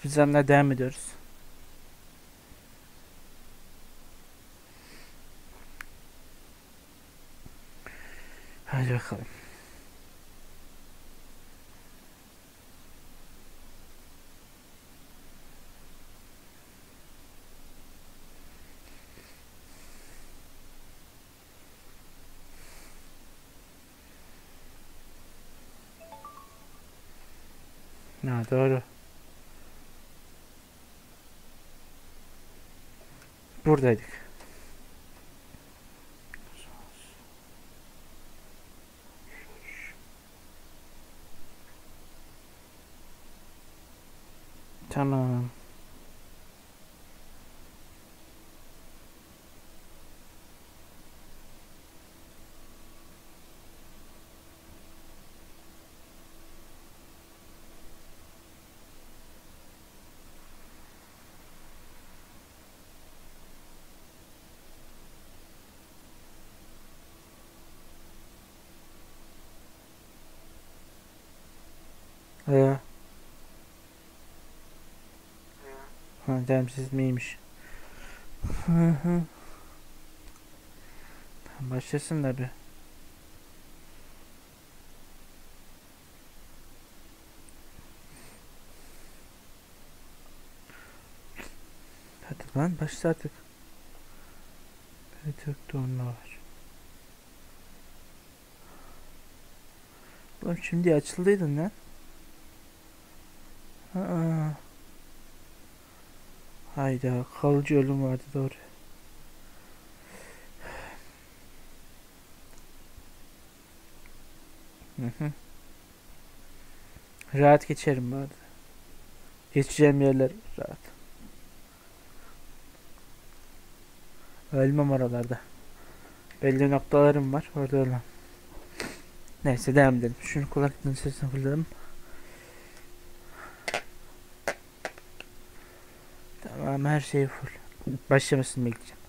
Speedrun'la devam ediyoruz. Hadi bakalım. Ha doğru. Buradaydık. Ha, demsiz miymiş? Hı hı. Tamam, Başlasın da bir. Hadi lan başla artık. Evet yok doğru var. Oğlum şimdi açıldıydın lan. Aa. Hayda kalıcı ölüm vardı doğru. Rahat geçerim bu arada. Geçeceğim yerler rahat. Ölmem oralarda. Belli noktalarım var. Orada ölmem. Neyse devam edelim. Şunu kulaklığın sesini fırladım. Her şey full. Başlamasını bekleyeceğim.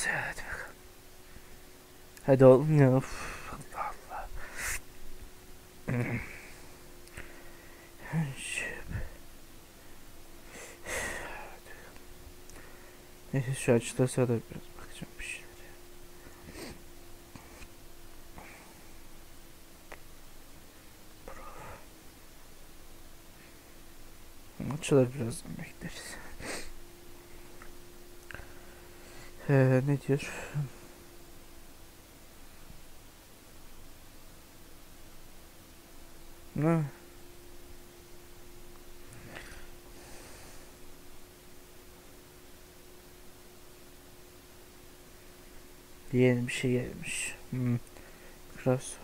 Neyse, hadi bakalım. Hadi oğlum. Uf, Allah Allah. Neyse şu açılırsa da biraz bakacağım bir şeylere. Açılır birazdan bekleriz. Ee, ne diyor? Ne? Yeni bir şey gelmiş. Hmm. Microsoft.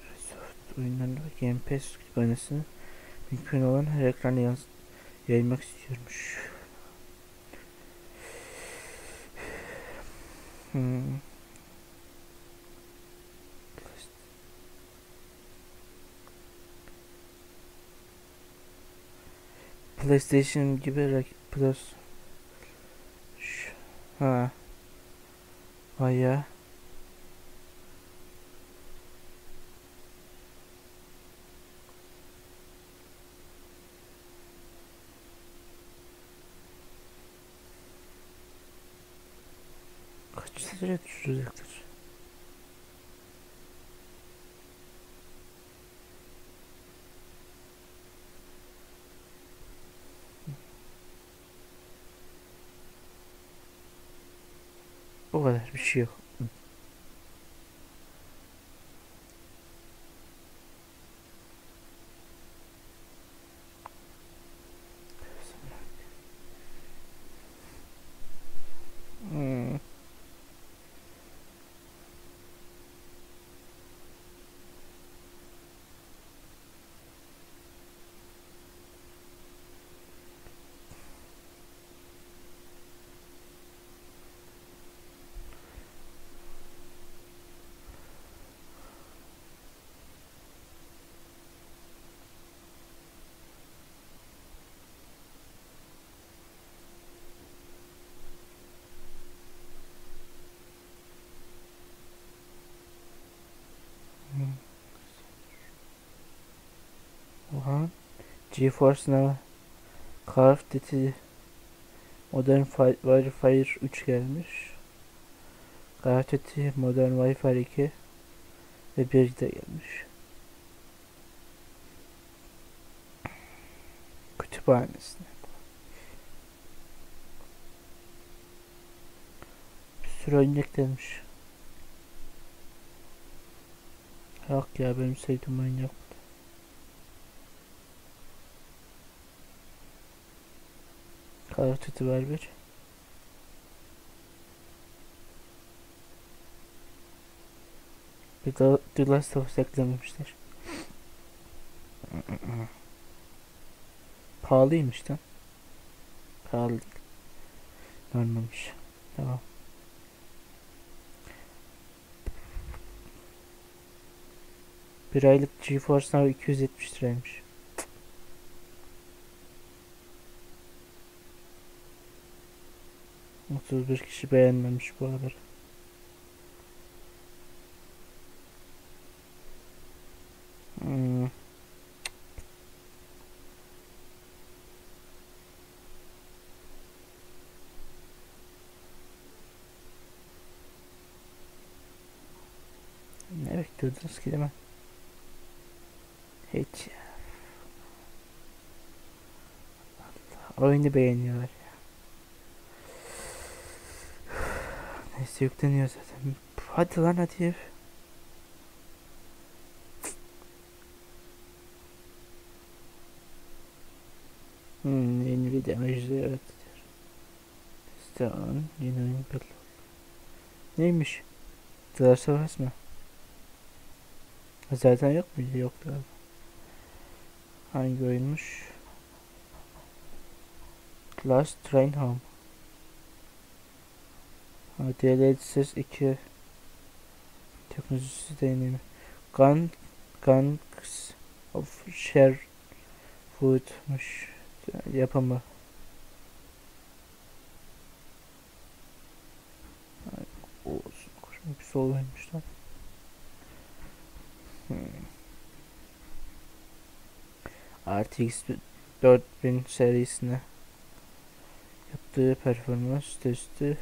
Microsoft oyunlarında Game Pass kütüphanesini mümkün olan her ekrana yaz yaymak istiyormuş. Hmm. PlayStation gibi rakip Plus. Ş- Ha. Vay ya. Kaç düşürecektir? O kadar bir şey yok. Hmm. GeForce Now Call of Duty Modern Warfare 3 gelmiş. Call of Duty Modern Warfare 2 ve 1 de gelmiş. Kütüphanesine. Bir sürü oyuncak gelmiş. Yok ya benim sevdiğim oyun yok. Of Duty var bir. Bir de The Last of Us eklememişler. Pahalıymış lan. Pahalı değil. Normalmiş. Tamam. Bir aylık GeForce Now 270 liraymış. Otuz bir kişi beğenmemiş bu haberi. Hmm. Ne bekliyordunuz ki değil mi? Hiç oyunu beğeniyorlar Neyse yükleniyor zaten. Hadi lan hadi. Hmm, yeni bir demajlı evet. İşte an yeni oyun belli. Neymiş? Of Us mı? Zaten yok muydu? Yok galiba. Hangi oyunmuş? Last Train Home. Ha, DLSS 2 teknolojisi deneyimi. Gun Guns of Sherwood'muş yapımı. Olsun. Koşun bir sol lan. Hmm. RTX 4000 serisine yaptığı performans testi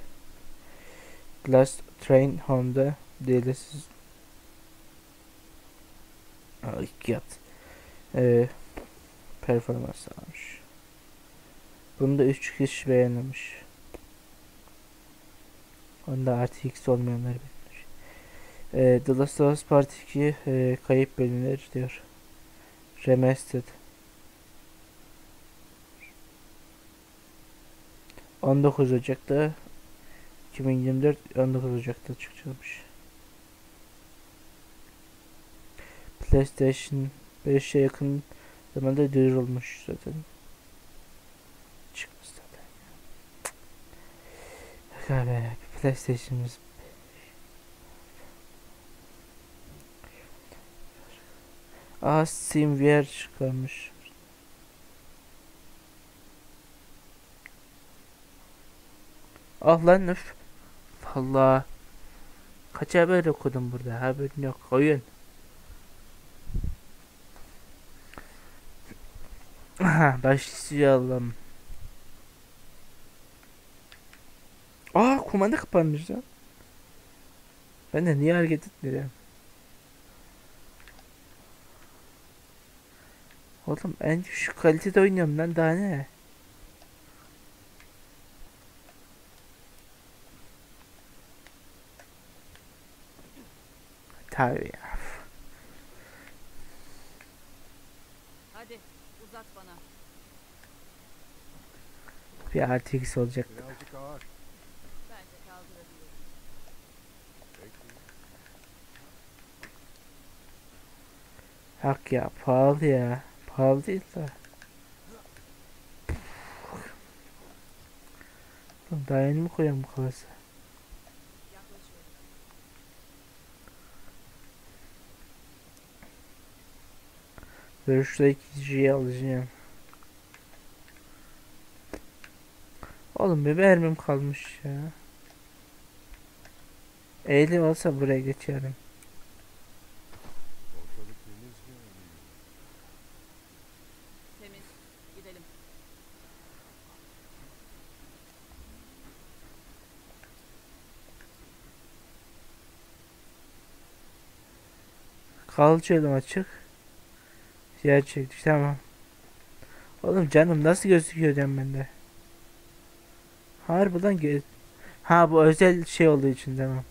Last Train Home'da DLSS Ay, yat. Ee, performans sağlamış. Bunu da 3 kişi beğenmemiş. Onda RTX olmayanlar beğenmiş. Ee, The Last of Us Part 2 e, kayıp bölümler diyor. Remastered. 19 Ocak'ta 2024 19 Ocak'ta çıkacakmış. PlayStation 5'e yakın zamanda duyurulmuş zaten. Çıkmış zaten. Aga be, PlayStation'ımız Aa Steam VR çıkarmış. Ah lan öf. Valla. Kaç haber okudum burada haberim yok. Oyun. Başlayalım. Aa kumanda kapanmış lan. Ben de niye hareket etmiyorum? Oğlum en düşük kalitede oynuyorum lan daha ne? Tabii ya. Hadi uzat bana. Bir RTX olacak. Birazcık ağır. Bence kaldırabilirim. Hak ya pahalı ya. Pahalı değil de. Mi koyuyorum bu kafası? Görüşteki alacağım. Oğlum bir mermim kalmış ya. Eğli olsa buraya geçerim. Kalçalım açık. Yer çektik tamam. Oğlum canım nasıl gözüküyor diyorum ben de. Harbiden ge Ha bu özel şey olduğu için tamam.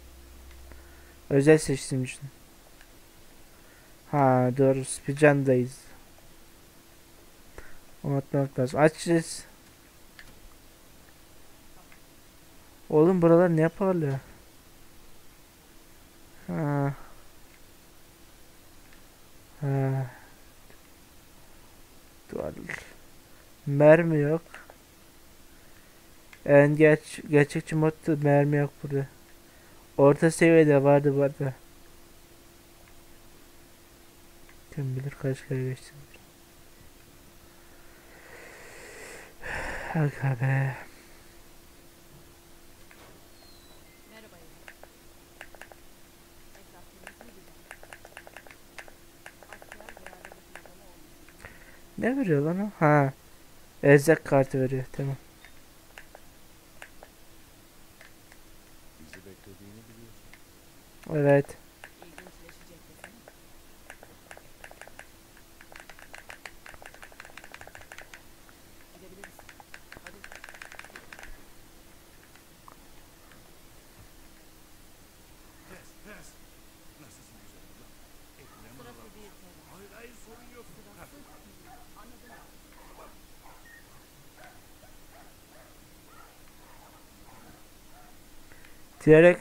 Özel seçtiğim için. Ha doğru Spicanda'yız. Unutmak lazım. Açacağız. Oğlum buralar ne pahalı. Ha. Ha. Duvar. Mermi yok. En geç gerçekçi modda mermi yok burada. Orta seviyede vardı arada. Kim bilir kaç kere geçtim. Aga. Ne veriyor lan o? Ha. Erzak kartı veriyor. Tamam. Evet. İlginçleşecek desene. Gidebiliriz. Hadi. Pes pes. Nasılsın güzel abla? Ekrem Sırası değil Kerem. Hayır hayır sorun yok. Sırası değil. Anladın mı? Alır.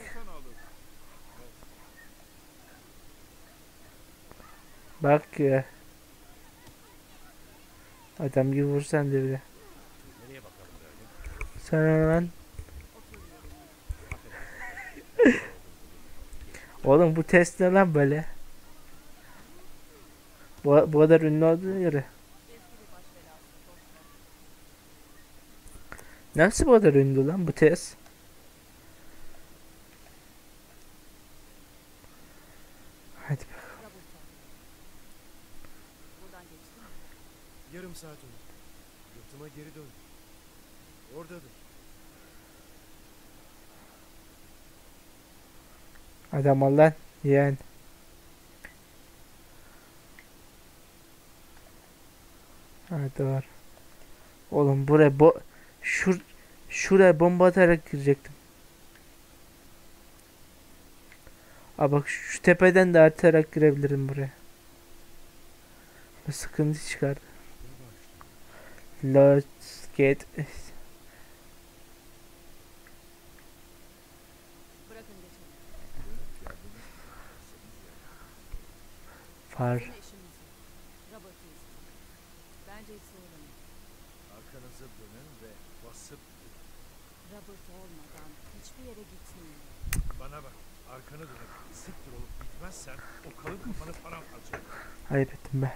bak ya. Adam gibi vursan de bile. Sen yerine. Oğlum bu test ne lan böyle? Bu, bu kadar ünlü. Boş ver. Nasıl bu kadar ünlü lan bu test? Hadi be. Rabulta. Buradan geçtin mi? Yarım saat oldu. Yurtıma geri döndüm. Oradadır. Ol lan. Yeğen. Hadi var. Oğlum buraya bo şur şuraya bomba atarak girecektim. Aa bak şu tepeden de atarak girebilirim buraya. Bu sıkıntı çıkardı. Let's get Bırakın geçelim. Dönüp geldiğiniz isterseniz ya. far. Bizim işimiz yok. Robotu istiyor. Bence hiç zorlamayın. Arkanıza dönün ve basıp. Robot olmadan hiçbir yere gitmeyin. Bana bak. Arkanı dönüp siktir olup gitmezsen o kalın kafanı paramparça. Hayır ettim be.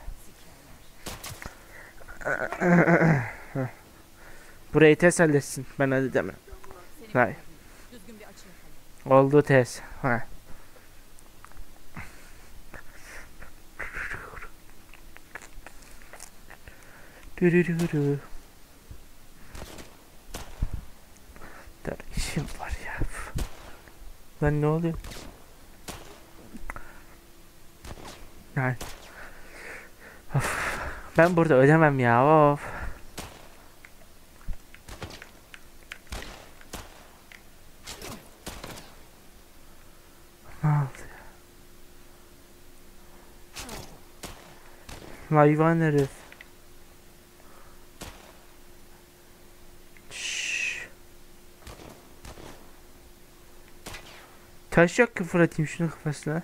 Burayı test halletsin. Ben hadi demem. Hayır. Oldu test. Ha. Dürürürü. Dur işim var ya. Lan ne oluyor? Yani. Of. Ben burada ölemem ya. Of. Ne oldu ya? Hayvan herif. Taş yok ki fırlatayım şunun kafasına.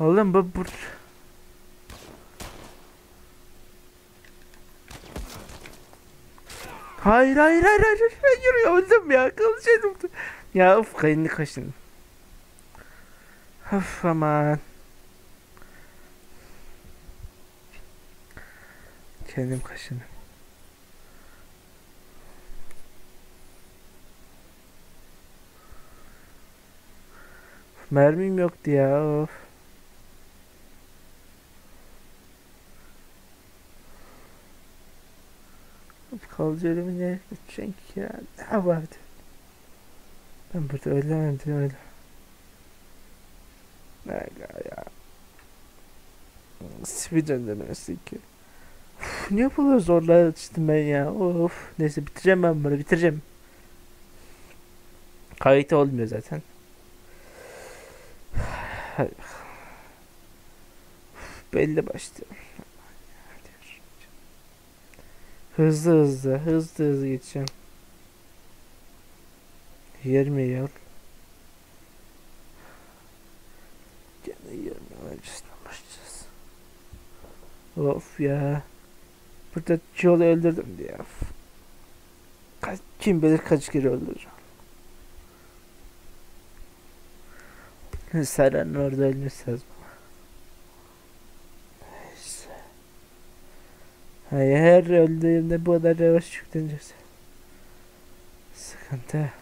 Oğlum bu bur Hayır hayır hayır hayır hayır ya öldüm ya kalışıyordum. Ya of kayını kaşın. Of aman. Kendim kaşınım. Mermim yoktu ya of. Kalıcı ölümü ne geçeceksin ki ya? Ne vardı? Ben burada ölemem diye öyle. Ne ya? Speedrun demesi ki. Bu kadar zorla açtım ben ya? Of. Neyse bitireceğim ben bunu bitireceğim. Kayıt olmuyor zaten. Belli başlı. Hızlı hızlı hızlı hızlı geçeceğim. 20 yıl. Gene 20 yıl öncesinden başlayacağız. Of ya. Burada Joel'ı öldürdüm diye. Kaç, kim bilir kaç kere öldüreceğim. Sera'nın orada lazım. Neyse. Hayır, her öldüğümde bu kadar yavaş yüklenecek. Sıkıntı.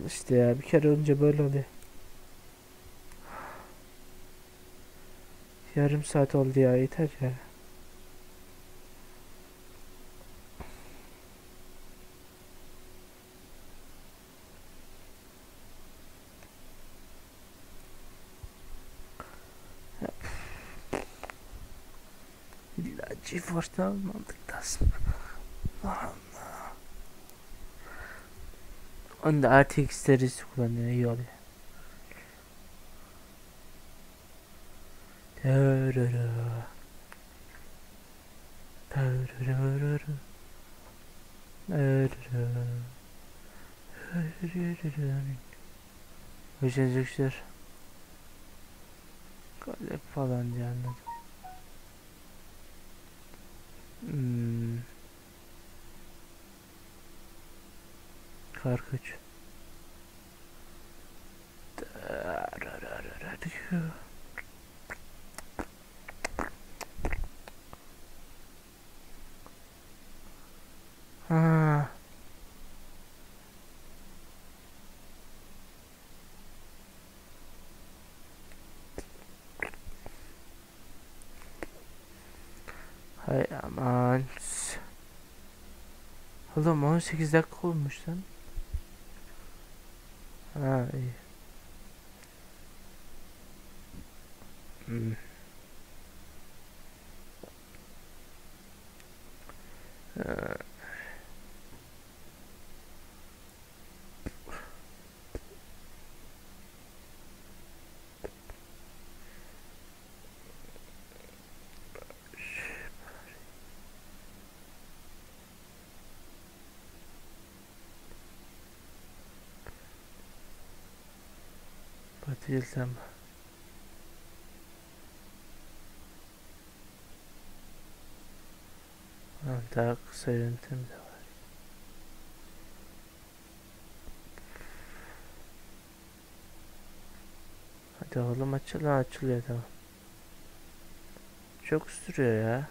Al işte ya bir kere önce böyle oluyor. Yarım saat oldu ya yeter ya. GeForce'dan almadık lazım. Allah. Onda RTX serisi kullanıyor iyi oluyor. Tarara. Tarara. Öşecekler. Galip falan diye anladım. Hmm. Karkıç. Ha. Hay aman. Oğlum 18 dakika olmuş lan. Ha iyi. Daha kısa yöntem de var. Hadi oğlum açıl açılıyor tamam. Çok sürüyor ya.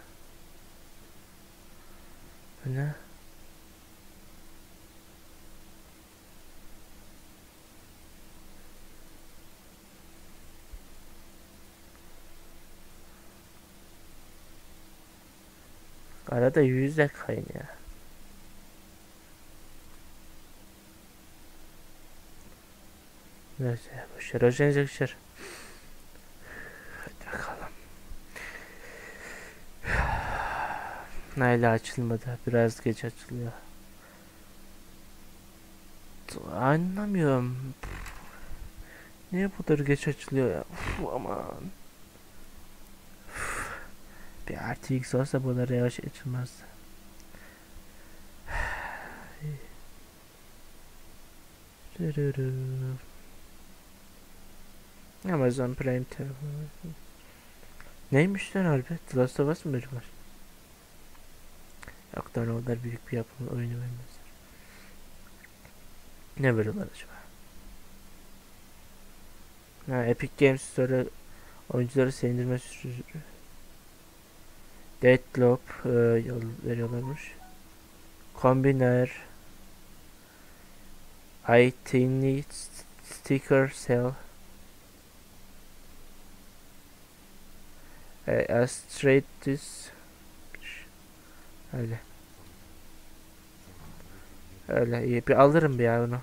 Bu ne? Arada yüzde kaynıyor. Neyse boşver hoşlanacaklar. Hadi bakalım. Hala açılmadı. Biraz geç açılıyor. Anlamıyorum. Niye bu kadar geç açılıyor ya? Uf, aman. Bir RTX olsa bu kadar yavaş açılmazdı. Amazon Prime telefonu. Neymiş lan harbi? The Last of Us mı böyle var? Yok da o kadar büyük bir yapım oyunu vermezler. Ne veriyorlar acaba? Ha, Epic Games Store oyuncuları sevindirme sürücü. Deadloop e, yol veriyorlarmış. Combiner IT need sticker cell e, Astratus Öyle Öyle iyi bir alırım bir ya bunu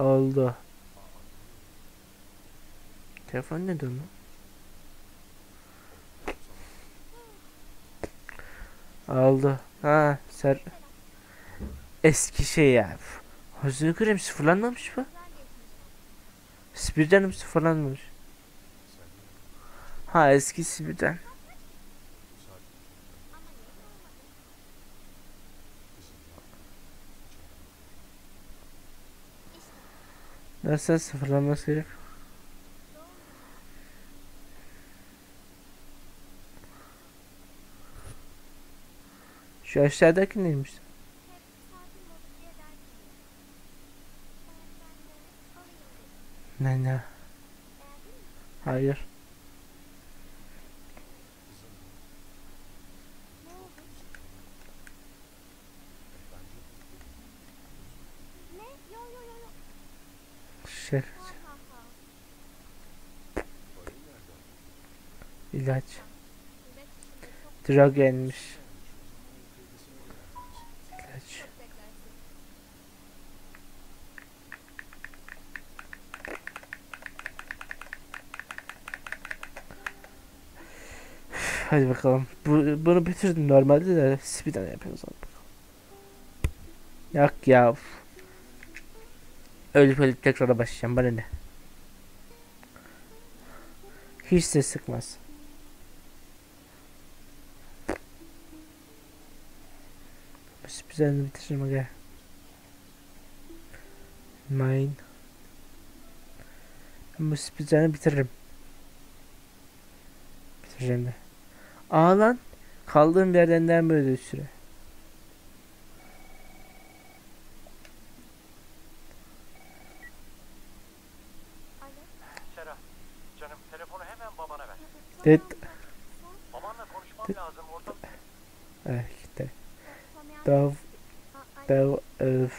Oldu Telefon ne durumu? Aldı. Ha ser eski şey ya. Hazır krem sıfırlanmamış mı? Spirden mi sıfırlanmamış? Ha eski Spirden. Nasıl sıfırlanması gerek? Şu aşağıdaki neymiş? Ne ne? Hayır. Şey, ilaç. Dragenmiş. İlaç. Hadi bakalım. Bu, bunu bitirdim normalde de speed'den yapıyoruz abi. Yok ya. Ölüp ölüp tekrar başlayacağım bana ne. Hiç de sıkmaz. Speed'den bitiririm aga. Mine. Bu speed'den bitiririm. Bitireceğim de. Aa lan. Kaldığım yerden devam böyle süre. Evet. Babanla konuşmam lazım. Orada Eh gitti. Dav. Dav. Öf.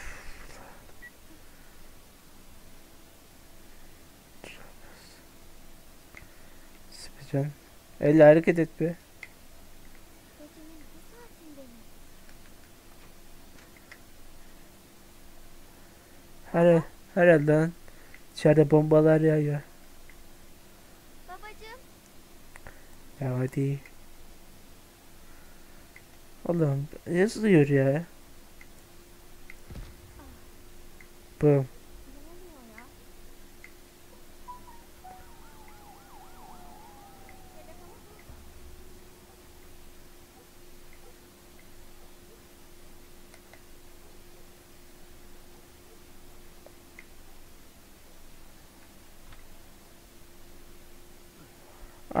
Speed'den. Elle hareket et be. Her, herhalde lan. İçeride bombalar yağıyor. Babacım. Ya hadi. Oğlum yazılıyor ya. Bu. Ne oluyor ya? Telefonu Aa geldi. nihayet baba. İyi misin? Evet. Can ne lan? Buraya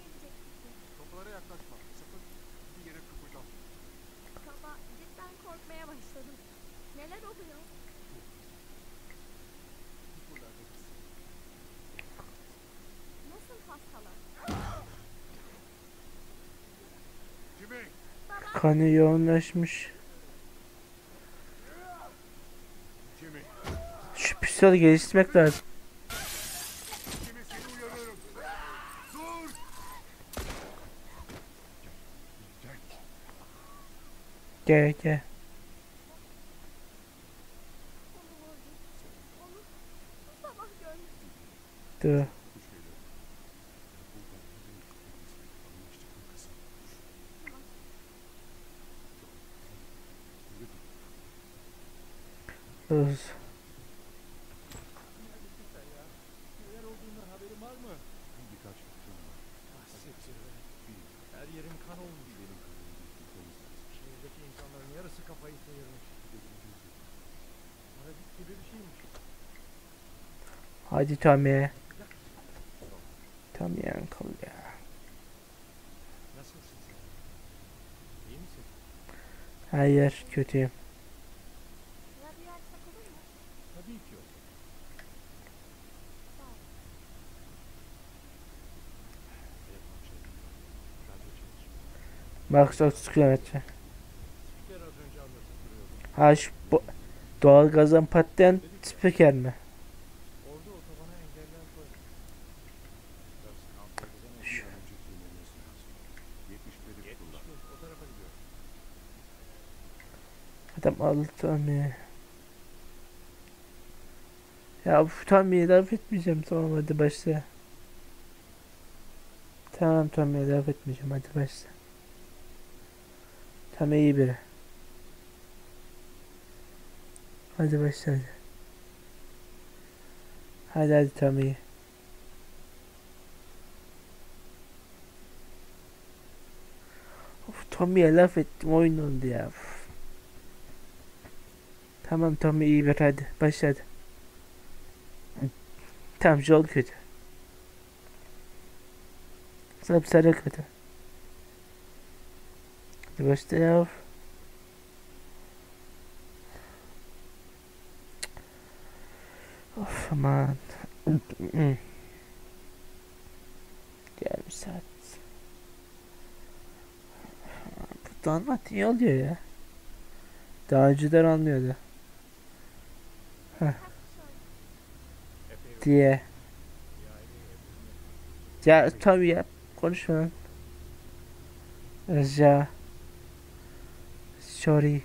Kanı yoğunlaşmış. Şu pistolü geliştirmek lazım. Gel. Gel. Dur. Dur. Neler olduğundan haberin var mı? Birkaç fikrim var. Ah siktir be. Her yerim kan olmuş. Benim kanım Şehirdeki insanların yarısı kafayı sıyırmış. Parazit gibi bir şeymiş. Hadi Tommy. Tommy Uncle ya. Hayır kötüyüm. Radyoyu açsak olur mu? Tabii ki yok. Sağ ol. Telefon çalıyor. Radyo çalışıyor. Max 30 kilometre. Ha şu bu, doğal gazdan patlayan spiker mi? Orada otobana engeller koymuş. Dersin Antalya'dan Şu- önce kullanılması lazım. 71'i kullan. O tarafa gidiyor. Adam Tommy'yi. Ya bu Tommy'yi laf etmeyeceğim tamam hadi başla. Tamam Tommy'yi laf etmeyeceğim hadi başla. Tommy iyi biri. Hadi başla hadi. Hadi hadi Tommy. Of Tommy'ye laf ettim oyun oldu ya. Uf. Tamam Tommy iyi bir hadi başladı. Tamam yol kötü. Sapsarı kötü. Ya. Of aman. Yarım saat. Bu anlat iyi oluyor ya. Daha önceden anlıyordu. Epey Diye. Ya tabii ya. Konuşma lan. Özca. Sorry.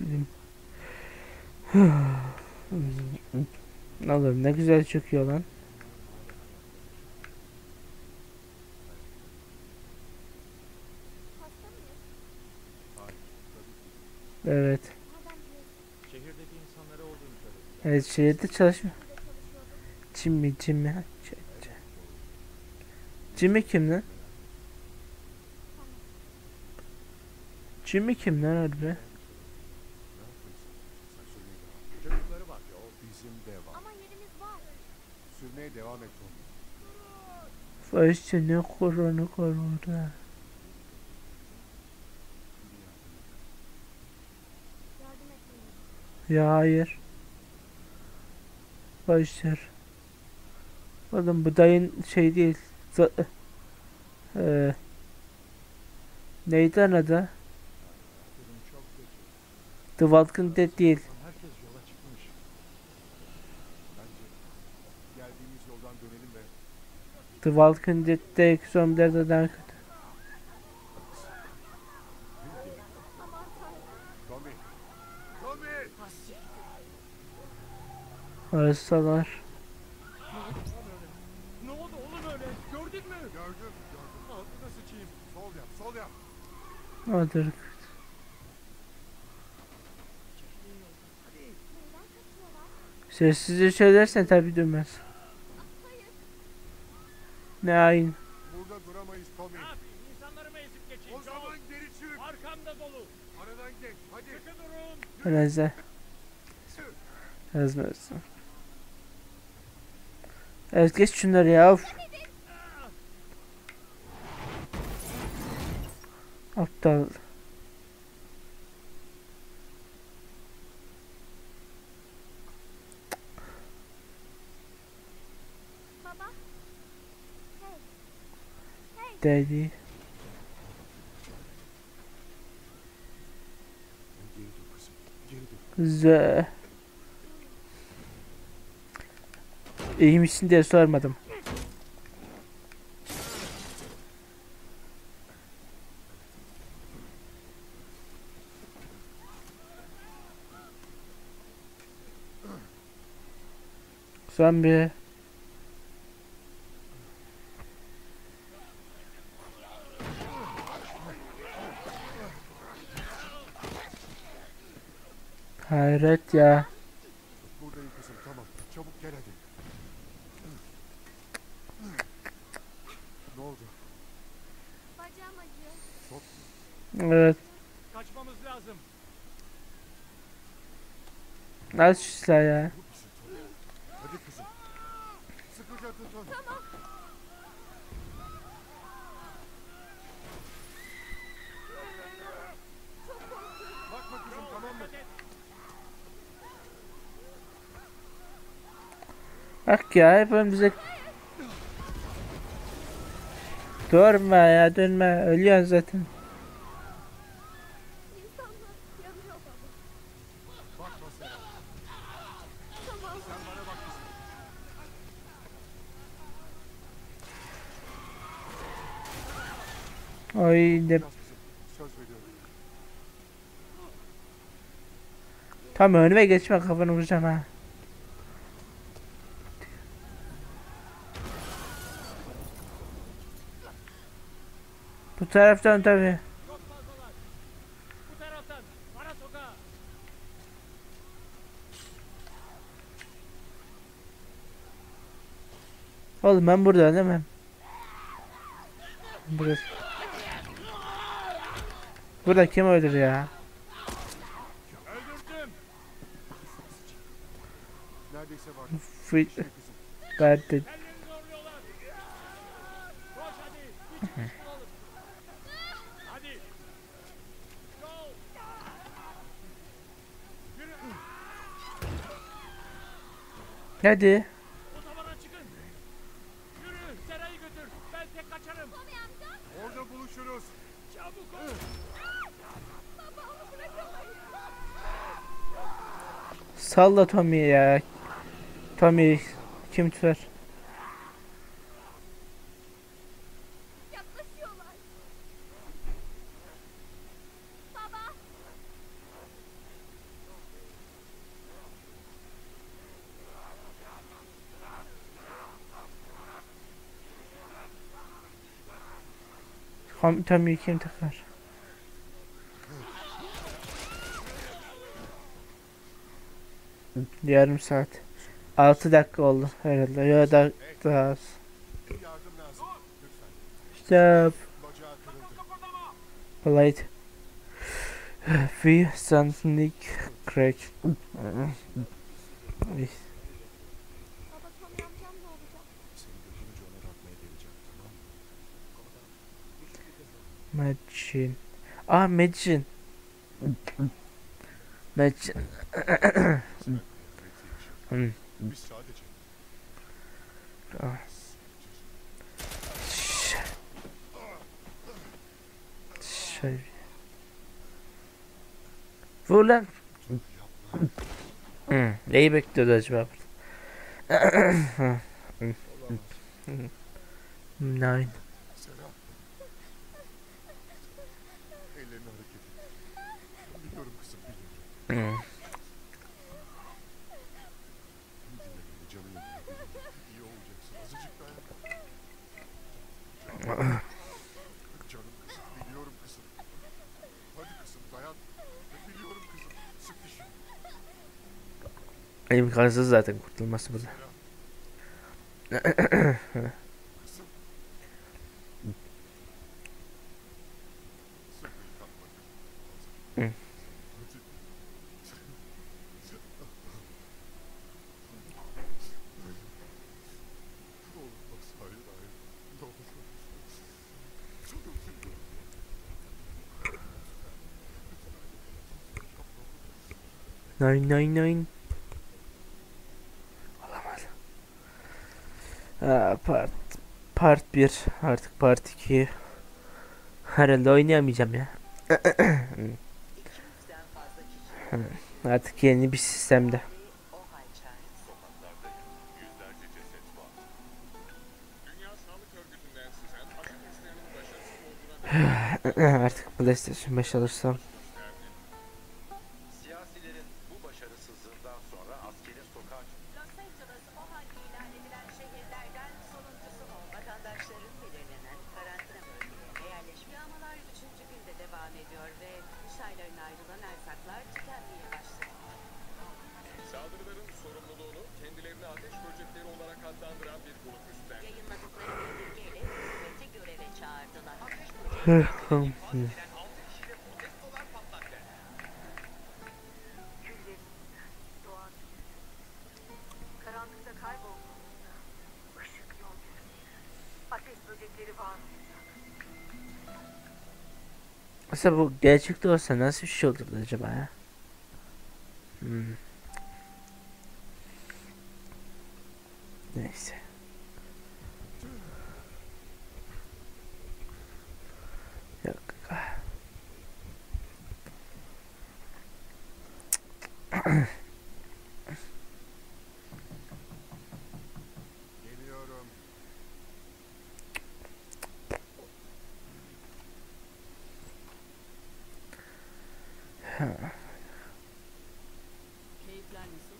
Bileyim. Ne olur ne güzel çöküyor lan. Çalışma. Burada çalışıyordum. Jimmy Jimmy. Jimmy kim lan? Jimmy kim lan harbi? Çocukları var. Yol bizim de var. Ama yerimiz var. Sürmeye devam et Tommy. Başta ne korona. Yardım etmeliyiz. Ya hayır. Başlar. Oğlum bu dayın şey değil. Z- Eee neydi lan adı? Durum çok kötü. The Walking Dead değil. Herkes yola çıkmış. Bence geldiğimiz yoldan dönelim ve The Walking Dead'deki zombiler de daha kötü. Tommy. Tommy! Arasalar. Ne oldu oğlum öyle? Gördün mü? Gördüm, gördüm. Altına sıçayım. Sol yap, sol yap. Kaçıyorlar? Sessizce söylersen tabi. Hayır. Ne hain. Burada duramayız Tommy. Ne yapayım? İnsanları mı ezip geçeyim? O zaman geri çık. Arkamda dolu. Aradan geç, hadi. Sıkı durun. Neyse. Yazmıyorsun. Evet geç şunları ya. Aptal. Daddy. Z. İyi misin diye sormadım. Zombi. Hayret ya. pisler ya. Hadi kızım. Sıkıca tutun. Tamam. Tamam? Bak ya hep önümüze Durma ya dönme ölüyorsun zaten. Tam önüme geçme kafanı vuracağım ha. Bu taraftan sokağa. Oğlum ben burada değil mi? Burası. Burada kim öldür ya? Öldürdüm. Neredeyse var. Free Şimdi kızım. Garden. Ellerini zorluyorlar. Koş hadi. Bir çıkış bulalım. Hadi. Go. Yürü. Hadi. Otobana çıkın. Yürü. Serayı götür. Ben tek kaçarım. Orada buluşuruz. Çabuk ol. Salla Tommy ya. Tommy kim tutar? Tom, Tommy kim takar? Yarım saat. 6 dakika oldu herhalde. Ya da daha az. Stop. Polite. Free something crack. Magician. Ah Magician. Magician. Biz sadece Ah. Şöyle. Vur lan. Neyi bekliyordu acaba? Nine. Ellerini hareket et. Biliyorum kızım biliyorum. Hı. Dinle beni canım yanıyor. İyi olacaksın. Azıcık dayan. Canım kızım biliyorum kızım. Hadi kızım dayan. Biliyorum kızım. Sık dişini. İmkansız zaten kurtulması burada. Kızım. Sakın kalkma. Hı. Hadi. Olmaz. Hayır hayır. Ne olur. Çok özür dilerim. Nine nine nine. Olamaz. Ha, part part 1 artık part 2 herhalde oynayamayacağım ya. artık yeni bir sistemde. artık PlayStation 5 alırsam Mesela bu gerçekte olsa nasıl bir şey olurdu acaba ya? Hmm. Neyse. Yok. Geliyorum. Keyifler nasıl?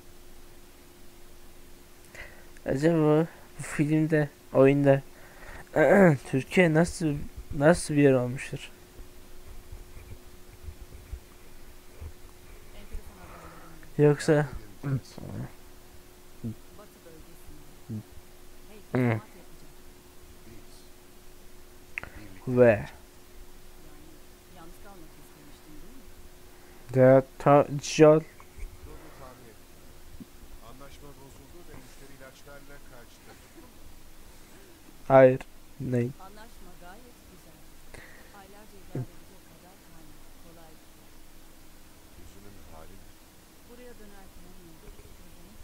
Acaba bu filmde, oyunda Türkiye nasıl nasıl bir yer olmuştur? Yoksa Batı bölgesinde. Hı. Hey, Hı. teçhizat yapacak. Biz. ve Yani yalnız kalmak istemiştin değil mi? da Taccal Dur bir tahmin et. Anlaşma bozuldu ve müşteri ilaçlarla kaçtı. hayır ne Anlaşma gayet güzel. Aylarca idare edecek kadar kaynak. Kolay bir şey. Yüzünün hali ne? Buraya dönerken gözümün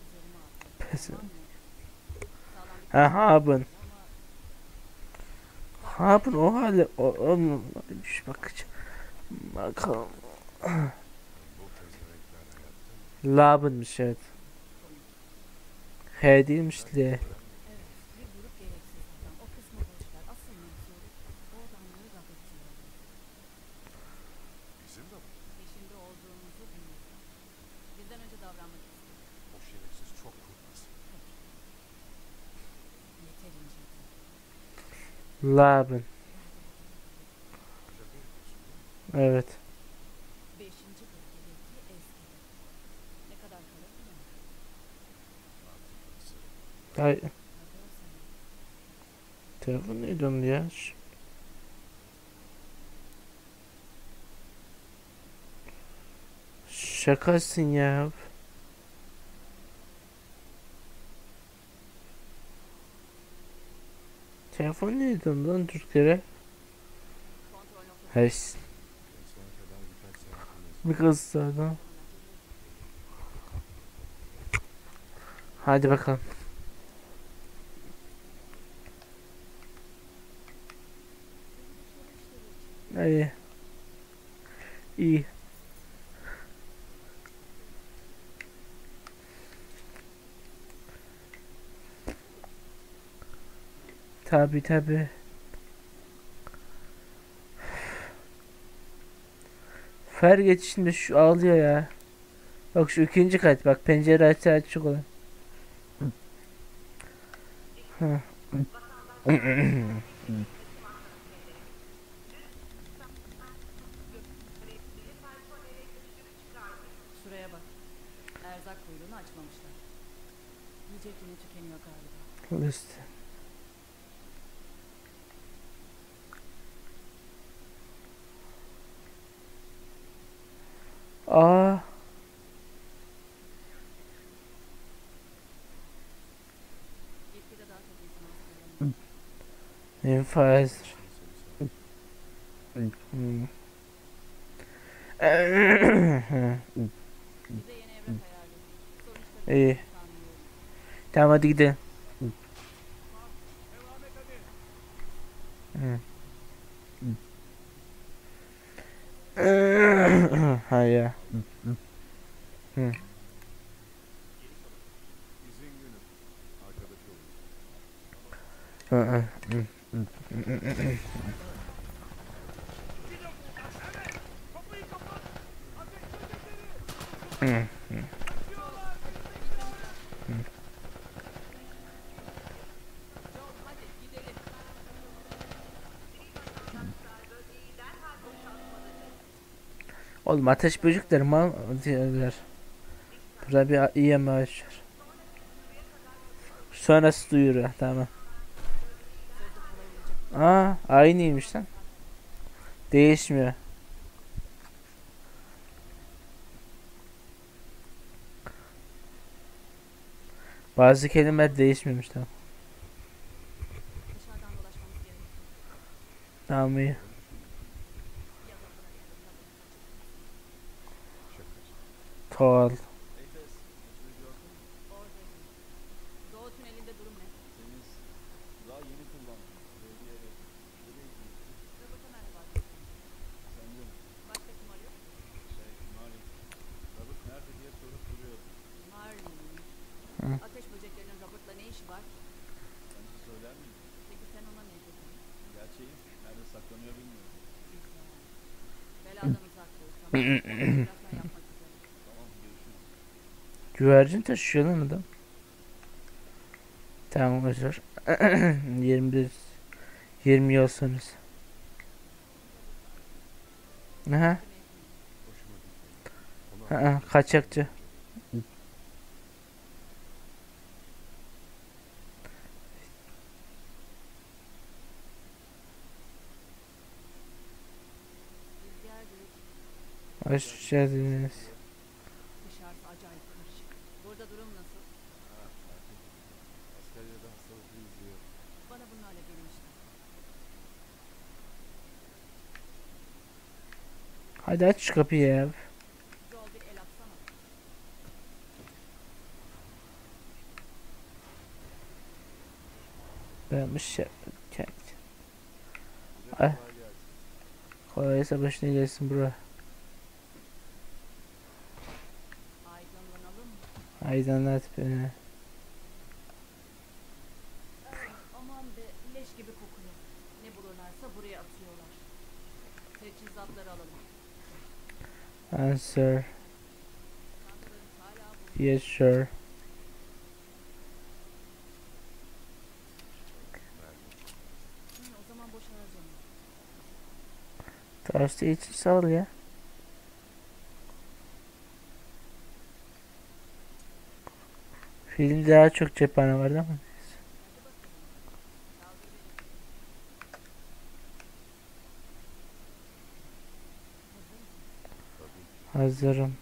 üzerime attı. Pes- ha haben ama haben o hali o, o şu bak bakalım? Labenmiş evet. H değilmiş L Evet, bir grup gereksiz adam. O kısmı boş ver. Asıl mevzu o adamları gafletçiler. Bizim de mi? Peşinde olduğumuzu biliyor. Bizden önce davranmak istiyor. O şerefsiz çok kurnaz. Yeterince. Mi? evet. Ne. Ay, telefon neydi onun ya Şakasın ya Telefon neydi onun lan Türklere? Saatimiz bir kız sana. Hadi bakalım. İyi. İyi. Tabi tabi. Fer geçişinde şu ağlıyor ya. Bak şu ikinci kat bak pencere açı açık olan. Şuraya bak. Erzak kuyruğunu açmamışlar. Yiyecek yine tükeniyor galiba. Liste. Aa, Gitgide daha çok insan Sonuçta İyi. Tamam hadi gidelim. Devam et hadi. ha ya. İzin günü. Arkadaş olun. Kapıyı kapat. Ateş böcekleri. Kaçıyorlar. John hadi gidelim. Oğlum ateş böcekleri mal diyorlar. Burada bir maaş var. Sonrası duyuruyor tamam. Aa aynıymış lan. Değişmiyor. Bazı kelimeler değişmemiş tamam. Tamam iyi. call Güvercin taşıyor lan adam. Tamam özür. 21 20 yazsanız. Aha. Hoşuma gitti. Ona Ha, kaçakçı. Hoş geldiniz. Hadi aç şu kapıyı ya. Ben bir şey Ay. Kolaysa başına gelsin mı? Aydınlat beni. Aman be leş gibi kokuyor. Ne bulurlarsa buraya atıyorlar. Teçhizatları alalım. Answer. Yes sure. Tavsiye için sağ ol ya. Filmde daha çok cephane vardı ama. Hazırım.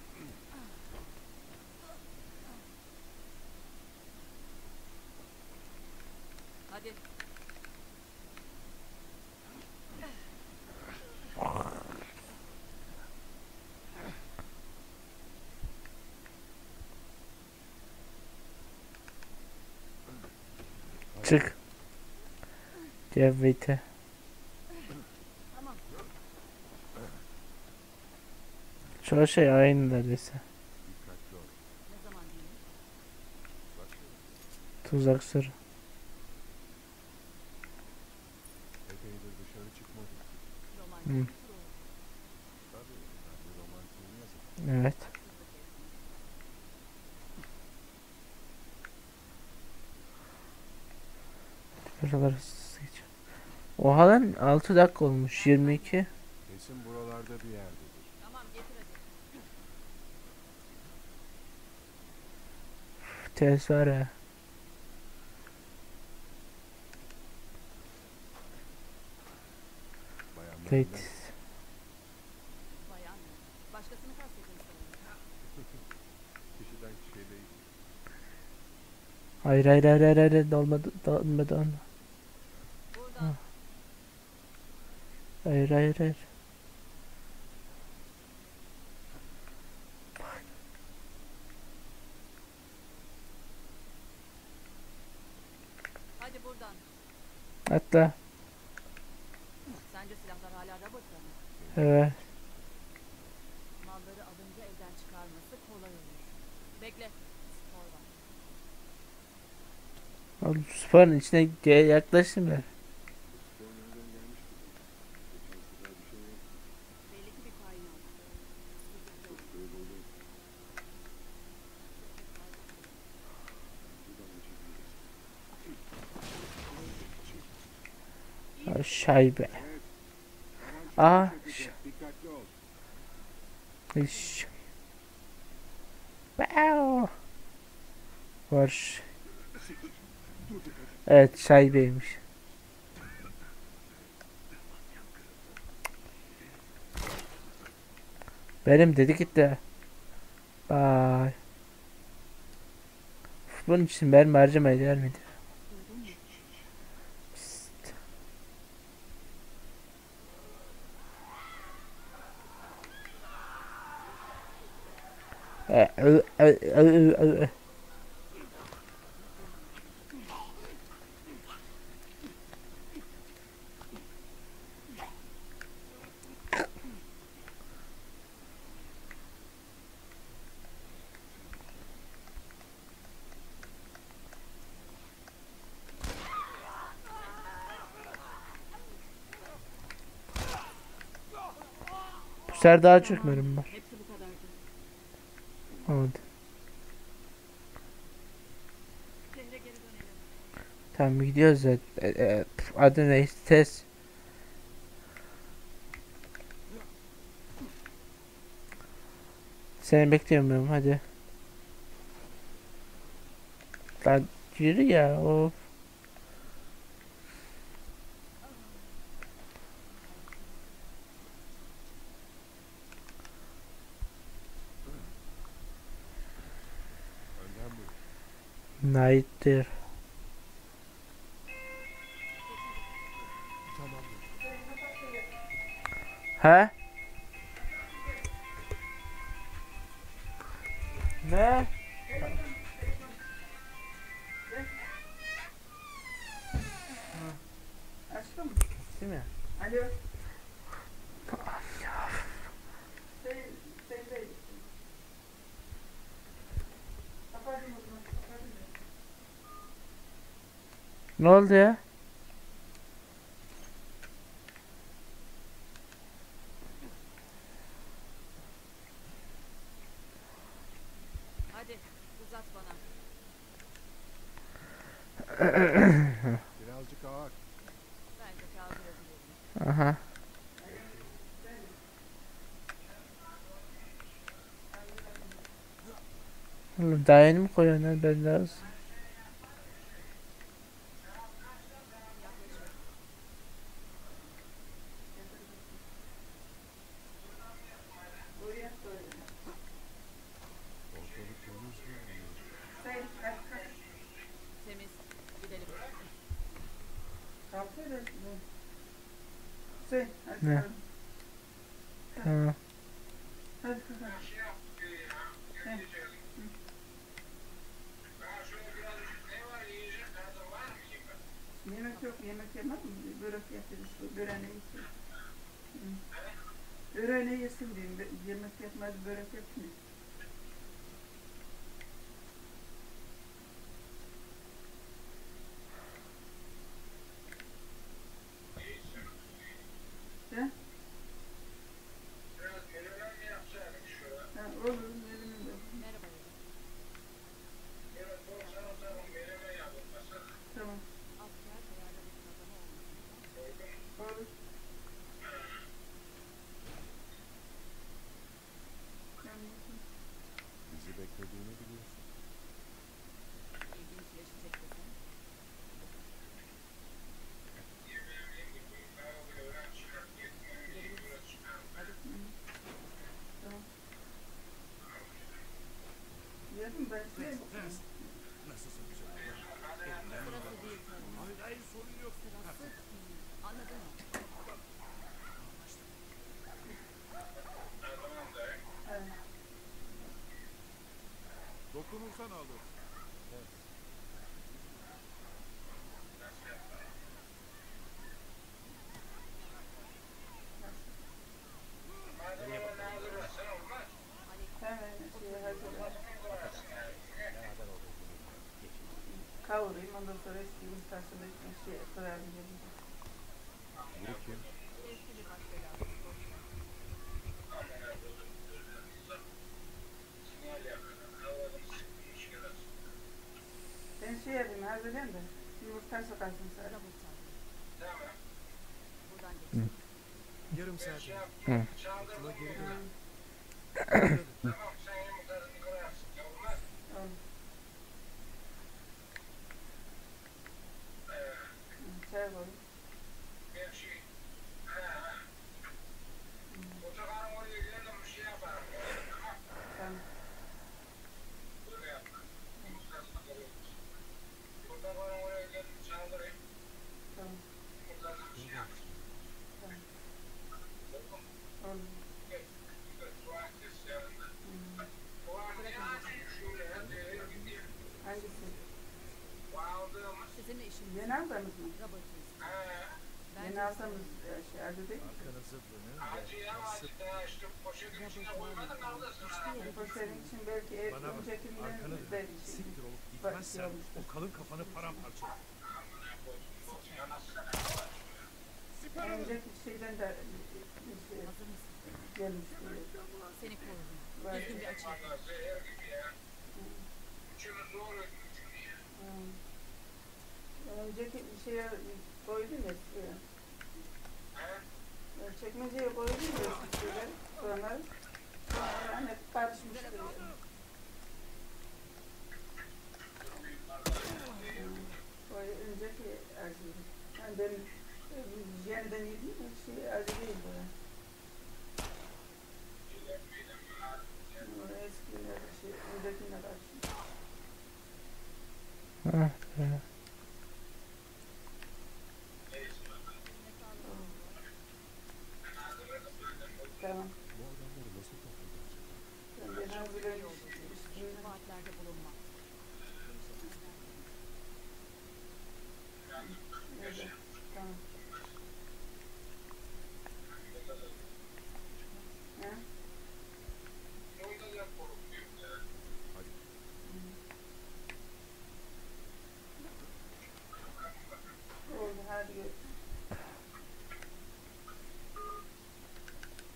Hadi. Çık. Cevvete. Tamam. Çoğu şey aynı neredeyse. Tuzak sır. Yazarım. Evet. Buralar hızlı geç. Oha lan 6 dakika olmuş 22. kişiye değil. Hayır hayır hayır hayır, hayır. dolmadı dolmadı. Hayır hayır hayır. Hadi buradan. Atla. Sence silahlar hala Robert'ta mı? Evet. Malları alınca evden çıkarması kolay olur. Bekle. Spor var. Oğlum sporun içine yaklaştım ben. Belli ki bir kayn oldu. Şaybe. Aa. ş- iş. Bao. Var. Evet şaybeymiş. Benim dedi gitti. Bye. Bunun için harcamaya değer miydi? Serdar Çökmer'im var. Olmadı. Tamam gidiyoruz zaten. E, e, adı ne? Test. Seni beklemiyorum hadi. Lan yürü ya of. aittir. He? Ne oldu ya? Hadi uzat bana. Birazcık ağır. Bence. Aha. Oğlum daha yeni ben lazım? Yeah. Torres y un caso de especie realmente. Grupo. Ben şey yapayım, hazırlayayım da. Yumurtayı sokarsın sana. Tamam. Buradan geçelim. Yarım saat. Hı. Okula. etmezsen o kalın kafanı paramparça olur. Şeyden de. E, e, şey, Seni korudum. Hmm. Hmm. Önceki bir şeye koydum ya. Çekmeceye koydum ya şeye. Sonra, hani sonra hep karışmıştı. Ah be. Tamam. Bu adamları nasıl topladı acaba? Ben hazırlayayım. Vaatlerde bulunma. Evet, tamam. Ha? Hadi. Oldu hadi gör.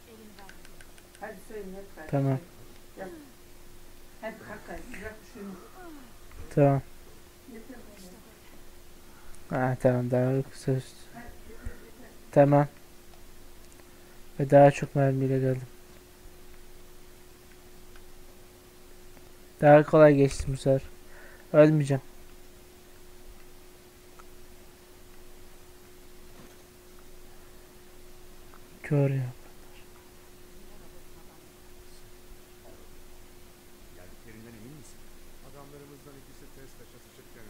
Elini ver. Hadi söyle hep kalk. Tamam. Yap. Kalk. Yap şunu. Tamam. Ha tamam daha kısa. Tamam. Ve daha çok mermiyle geldim. Daha kolay geçtim bu sefer. Ölmeyeceğim. Kör ya. Geldiklerinden emin misin? Adamlarımızdan ikisi test çatışırken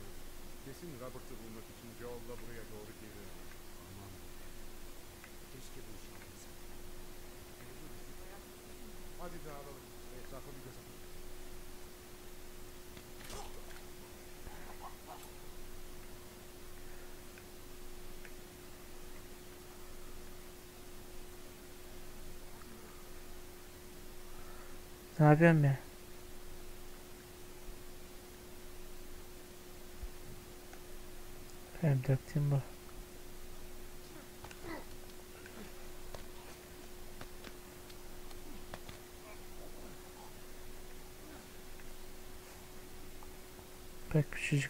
kesin Robert'ı bulmak için Joel'la buraya doğru geri. Aman. Keşke bu işi bilsem. Hadi dağılalım. Etrafa bir göz atalım. Ne yapıyorum ya? Benim taktiğim bu. Pek bir şey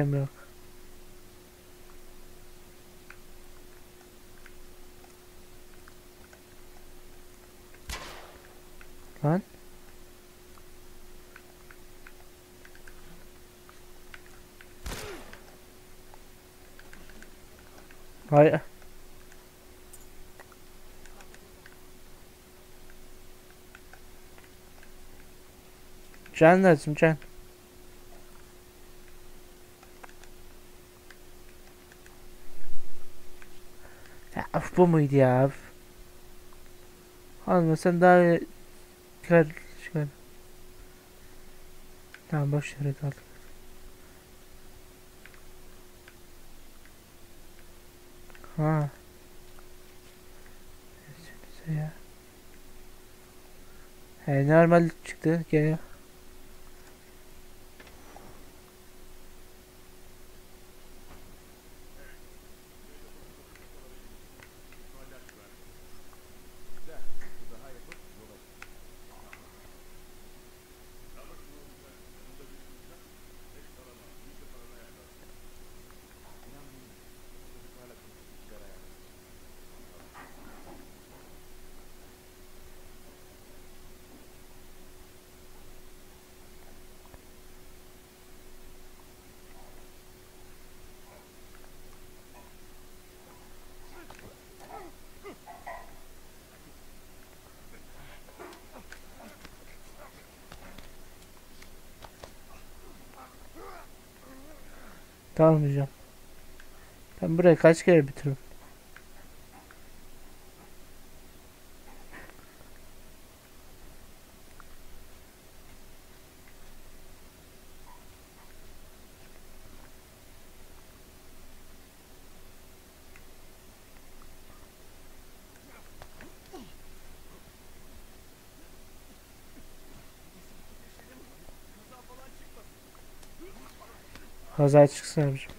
item yok. Lan. Hay. Can lazım can. Ya, bu muydu ya? Of. Almasan daha iyi çıkar çıkar. Tamam boş yere kaldık. Ha. Neyse ya. He normal çıktı gene. Dalmayacağım. Ben burayı kaç kere bitiririm? Kaza çıksın abicim.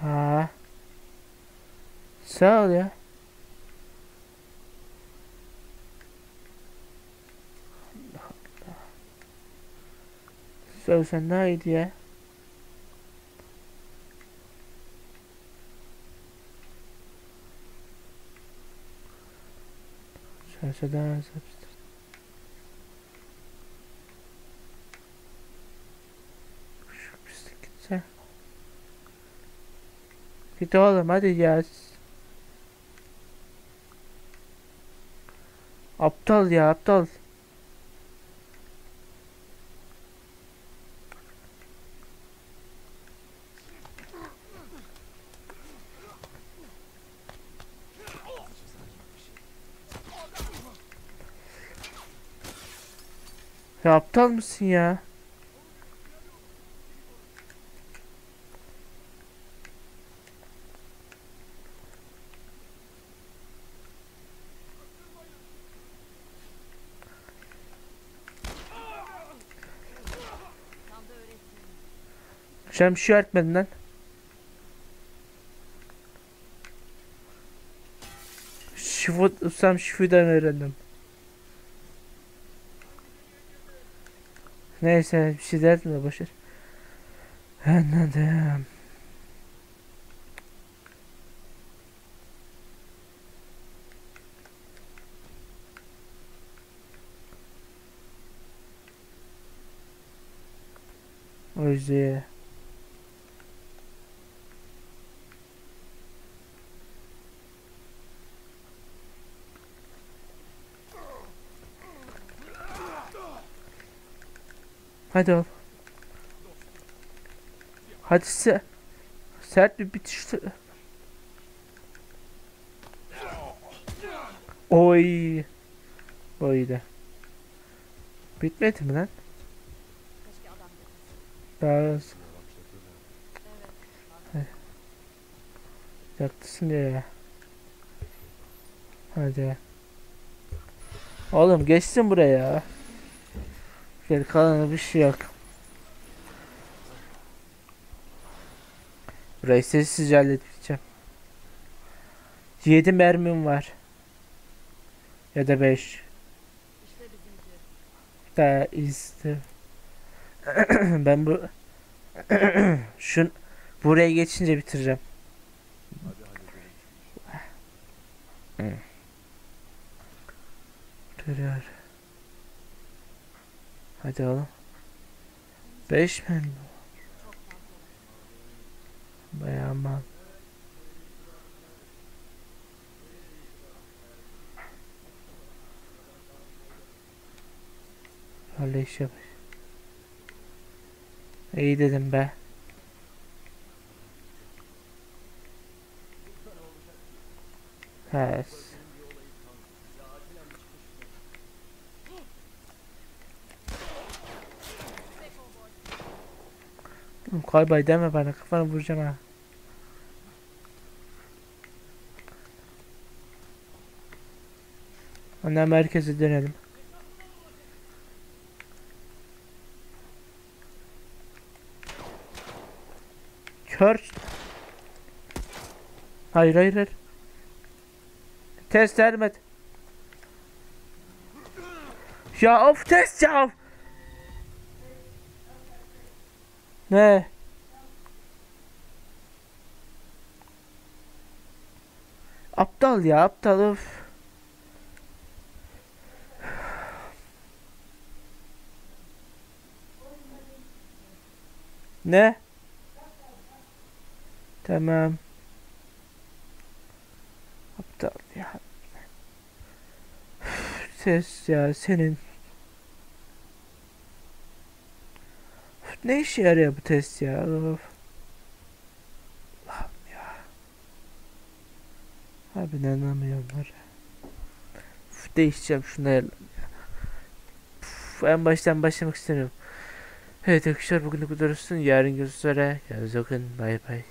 Ha. Sağ ol ya. Allah Allah. Sağ ol sen daha iyiydi ya. Şaşadan sapsın. Şu pislik gitse. Git oğlum hadi ya. Aptal ya aptal. Ya aptal mısın ya? Sen bir şey öğretmedin lan. Şifu, ustam şifudan öğrendim. Neyse bir şey derdim de boşver. Anladım. O yüzden. Hadi oğlum. Hadi se sert bir bitiş. Oy. Da. Bitmedi mi lan? Daha. Yaktısın diye ya. Hadi. Oğlum geçsin buraya. Geri kalanı bir şey yok. Burayı sessizce halledeceğim. 7 mermim var. Ya da 5. İşte bizimki. Daha iyisi. ben bu şun buraya geçince bitireceğim. Hadi işi. Duruyor. Hadi oğlum. 5 mermi. Çok fazla. Bayağı mal. Öyle iş yap. İyi dedim be. He. Oğlum Kaybay deme bana kafanı vuracağım ha. Ana merkeze dönelim. Kör. Hayır hayır hayır. Test vermedi. Ya of test ya. Ne? Aptal ya aptal of. Ne? Tamam. Aptal ya. Ses ya senin. Ne işe yarıyor bu test ya? Of. Allah'ım ya. Abi inanamıyorum var. değişeceğim şunları. Uf, en baştan başlamak istemiyorum. Evet arkadaşlar bugün bu kadar. Yarın görüşürüz üzere. Kendinize. Bay bay.